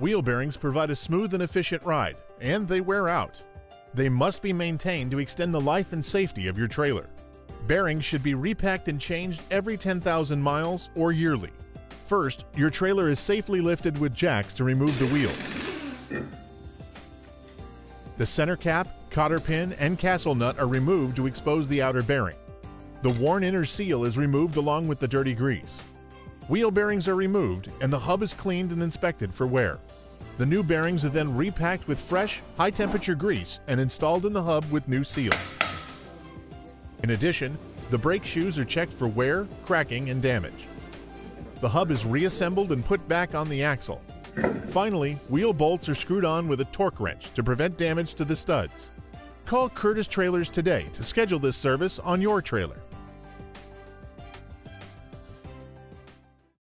Wheel bearings provide a smooth and efficient ride, and they wear out. They must be maintained to extend the life and safety of your trailer. Bearings should be repacked and changed every 10,000 miles or yearly. First, your trailer is safely lifted with jacks to remove the wheels. The center cap, cotter pin, and castle nut are removed to expose the outer bearing. The worn inner seal is removed along with the dirty grease. Wheel bearings are removed and the hub is cleaned and inspected for wear. The new bearings are then repacked with fresh, high-temperature grease and installed in the hub with new seals. In addition, the brake shoes are checked for wear, cracking, and damage. The hub is reassembled and put back on the axle. Finally, wheel bolts are screwed on with a torque wrench to prevent damage to the studs. Call Curtis Trailers today to schedule this service on your trailer.